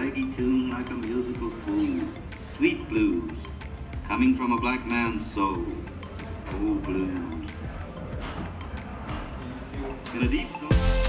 raggy tune like a musical fool. Sweet blues, coming from a black man's soul. Oh, blues. In a deep soul.